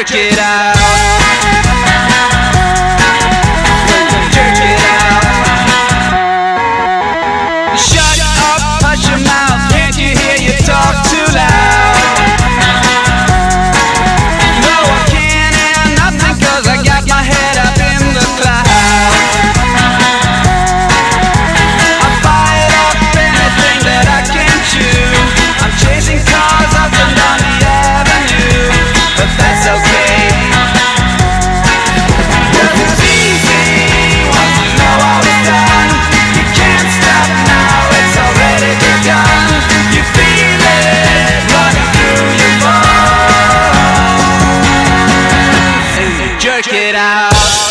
work it out. jerk it out.